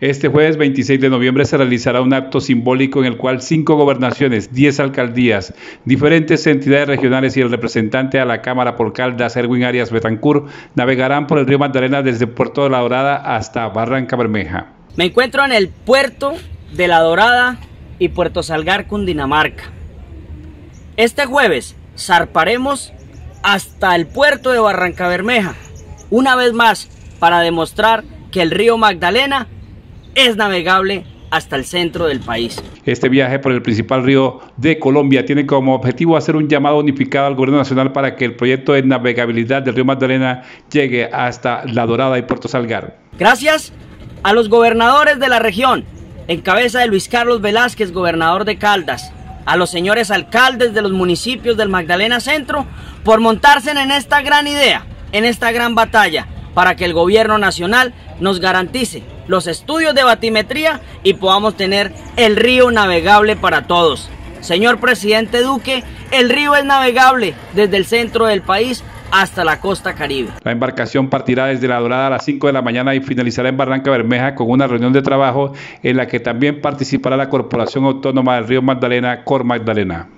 Este jueves 26 de noviembre se realizará un acto simbólico en el cual cinco gobernaciones, diez alcaldías, diferentes entidades regionales y el representante a la Cámara por Caldas, Erwin Arias Betancur, navegarán por el río Magdalena desde Puerto de la Dorada hasta Barranca Bermeja. Me encuentro en el puerto de La Dorada y Puerto Salgar, Cundinamarca. Este jueves zarparemos hasta el puerto de Barranca Bermeja, una vez más para demostrar que el río Magdalena es navegable hasta el centro del país. Este viaje por el principal río de Colombia tiene como objetivo hacer un llamado unificado al gobierno nacional para que el proyecto de navegabilidad del río Magdalena llegue hasta La Dorada y Puerto Salgar. Gracias a los gobernadores de la región, en cabeza de Luis Carlos Velázquez, gobernador de Caldas, a los señores alcaldes de los municipios del Magdalena Centro, por montarse en esta gran idea, en esta gran batalla, para que el gobierno nacional nos garantice los estudios de batimetría y podamos tener el río navegable para todos. Señor presidente Duque, el río es navegable desde el centro del país hasta la costa caribe. La embarcación partirá desde La Dorada a las 5 de la mañana y finalizará en Barranca Bermeja con una reunión de trabajo en la que también participará la Corporación Autónoma del Río Magdalena, Cor Magdalena.